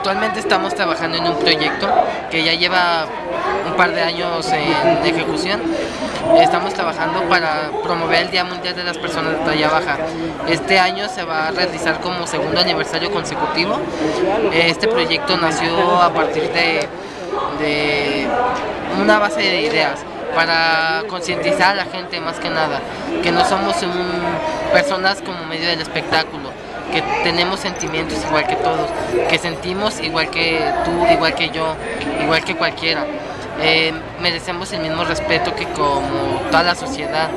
Actualmente estamos trabajando en un proyecto que ya lleva un par de años en ejecución. Estamos trabajando para promover el Día Mundial de las Personas de Talla Baja. Este año se va a realizar como segundo aniversario consecutivo. Este proyecto nació a partir de, de una base de ideas para concientizar a la gente más que nada, que no somos personas como medio del espectáculo, que tenemos sentimientos igual que todos, que sentimos igual que tú, igual que yo, igual que cualquiera. Eh, merecemos el mismo respeto que como toda la sociedad.